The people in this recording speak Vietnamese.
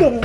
đừng